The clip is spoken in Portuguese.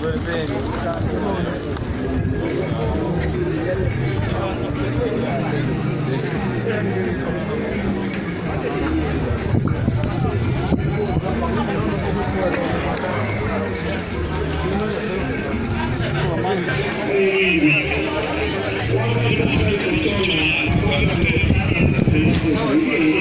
Vermelho. Thank you.